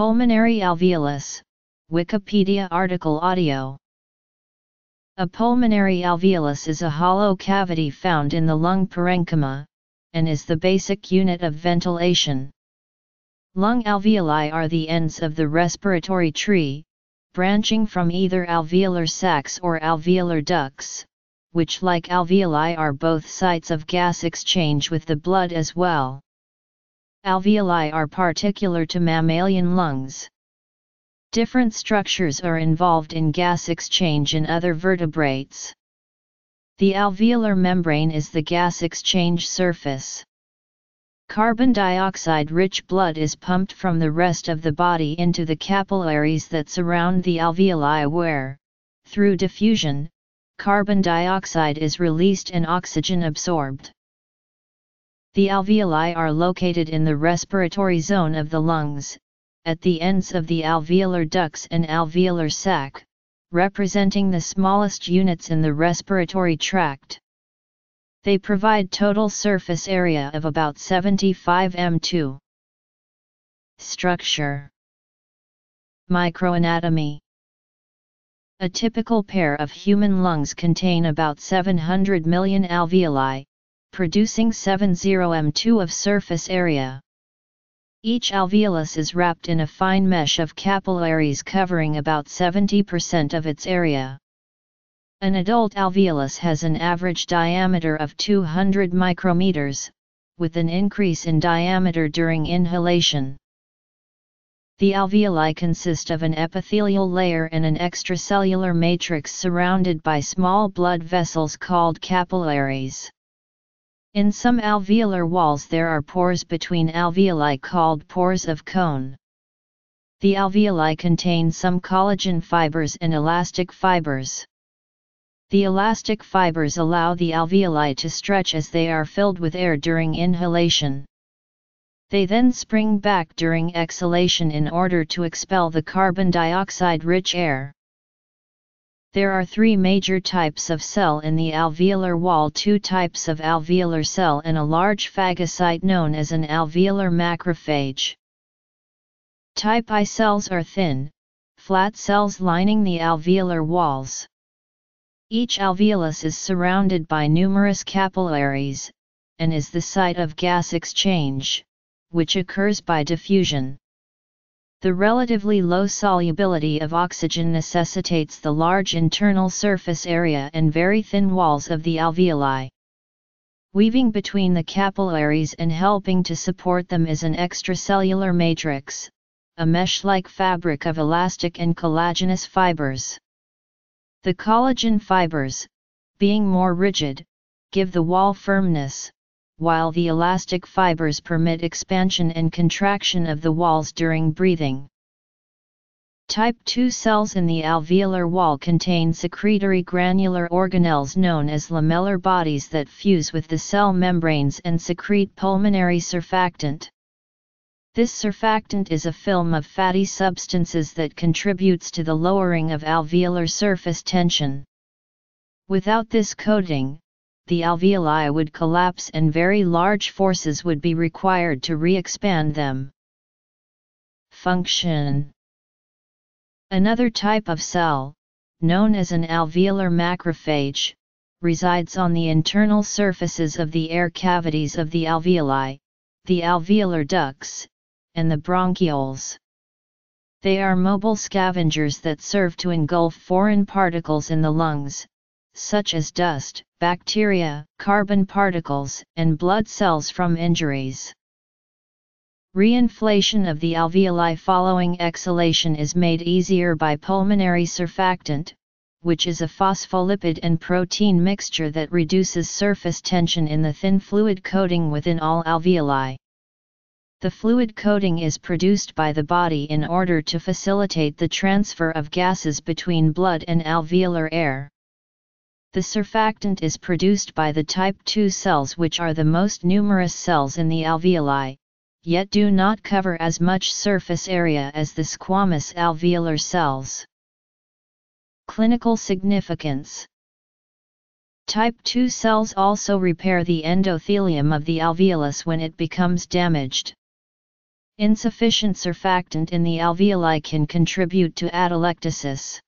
pulmonary alveolus, Wikipedia article audio. A pulmonary alveolus is a hollow cavity found in the lung parenchyma, and is the basic unit of ventilation. Lung alveoli are the ends of the respiratory tree, branching from either alveolar sacs or alveolar ducts, which like alveoli are both sites of gas exchange with the blood as well. Alveoli are particular to mammalian lungs. Different structures are involved in gas exchange in other vertebrates. The alveolar membrane is the gas exchange surface. Carbon dioxide-rich blood is pumped from the rest of the body into the capillaries that surround the alveoli where, through diffusion, carbon dioxide is released and oxygen absorbed. The alveoli are located in the respiratory zone of the lungs, at the ends of the alveolar ducts and alveolar sac, representing the smallest units in the respiratory tract. They provide total surface area of about 75 m2. Structure Microanatomy A typical pair of human lungs contain about 700 million alveoli, producing 70m2 of surface area. Each alveolus is wrapped in a fine mesh of capillaries covering about 70% of its area. An adult alveolus has an average diameter of 200 micrometers, with an increase in diameter during inhalation. The alveoli consist of an epithelial layer and an extracellular matrix surrounded by small blood vessels called capillaries. In some alveolar walls there are pores between alveoli called pores of Kohn. The alveoli contain some collagen fibers and elastic fibers. The elastic fibers allow the alveoli to stretch as they are filled with air during inhalation. They then spring back during exhalation in order to expel the carbon dioxide-rich air. There are three major types of cell in the alveolar wall two types of alveolar cell and a large phagocyte known as an alveolar macrophage. Type I cells are thin, flat cells lining the alveolar walls. Each alveolus is surrounded by numerous capillaries, and is the site of gas exchange, which occurs by diffusion. The relatively low solubility of oxygen necessitates the large internal surface area and very thin walls of the alveoli. Weaving between the capillaries and helping to support them is an extracellular matrix, a mesh-like fabric of elastic and collagenous fibers. The collagen fibers, being more rigid, give the wall firmness, while the elastic fibers permit expansion and contraction of the walls during breathing. Type II cells in the alveolar wall contain secretory granular organelles known as lamellar bodies that fuse with the cell membranes and secrete pulmonary surfactant. This surfactant is a film of fatty substances that contributes to the lowering of alveolar surface tension. Without this coating, the alveoli would collapse and very large forces would be required to re-expand them. Function Another type of cell, known as an alveolar macrophage, resides on the internal surfaces of the air cavities of the alveoli, the alveolar ducts, and the bronchioles. They are mobile scavengers that serve to engulf foreign particles in the lungs, such as dust, bacteria, carbon particles, and blood cells from injuries. Reinflation of the alveoli following exhalation is made easier by pulmonary surfactant, which is a phospholipid and protein mixture that reduces surface tension in the thin fluid coating within all alveoli. The fluid coating is produced by the body in order to facilitate the transfer of gases between blood and alveolar air. The surfactant is produced by the type II cells which are the most numerous cells in the alveoli, yet do not cover as much surface area as the squamous alveolar cells. Clinical significance Type II cells also repair the endothelium of the alveolus when it becomes damaged. Insufficient surfactant in the alveoli can contribute to atelectasis.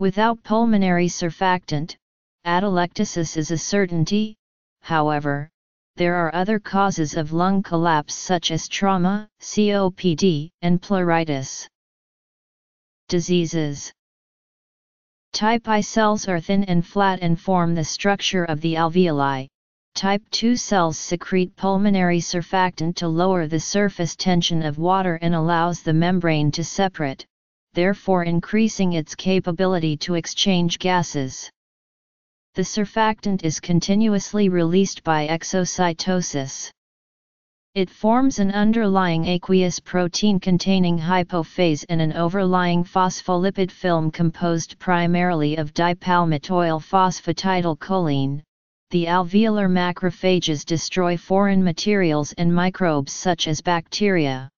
Without pulmonary surfactant, atelectasis is a certainty, however, there are other causes of lung collapse such as trauma, COPD, and pleuritis. Diseases Type I cells are thin and flat and form the structure of the alveoli. Type II cells secrete pulmonary surfactant to lower the surface tension of water and allows the membrane to separate, therefore increasing its capability to exchange gases. The surfactant is continuously released by exocytosis. It forms an underlying aqueous protein containing hypophase and an overlying phospholipid film composed primarily of dipalmitoyl phosphatidylcholine, the alveolar macrophages destroy foreign materials and microbes such as bacteria.